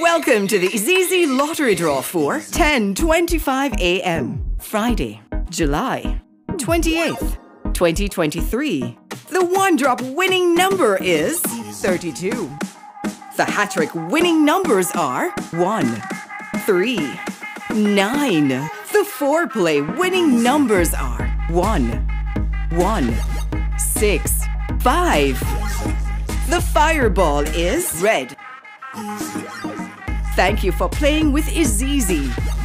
Welcome to the Easy Lottery Draw for 10:25 a.m. Friday, July 28th, 2023. The one-drop winning number is 32. The hat-trick winning numbers are 1, 3, 9. The four-play winning numbers are 1, 1, 6, 5. The fireball is red. Thank you for playing with IZIZZI.